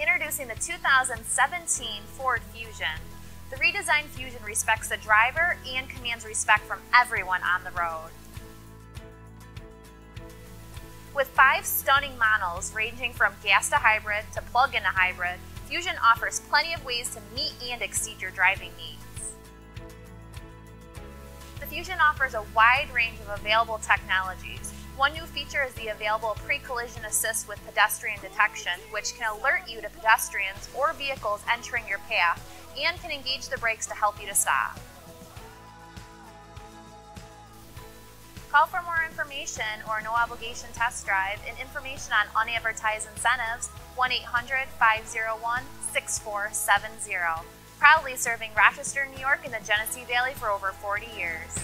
Introducing the 2017 Ford Fusion. The redesigned Fusion respects the driver and commands respect from everyone on the road. With five stunning models ranging from gas to hybrid to plug-in to hybrid, Fusion offers plenty of ways to meet and exceed your driving needs. The Fusion offers a wide range of available technologies. One new feature is the available pre-collision assist with pedestrian detection, which can alert you to pedestrians or vehicles entering your path and can engage the brakes to help you to stop. Call for more information or no obligation test drive and information on unadvertised incentives 1 800 501 6470. Proudly serving Rochester, New York and the Genesee Valley for over 40 years.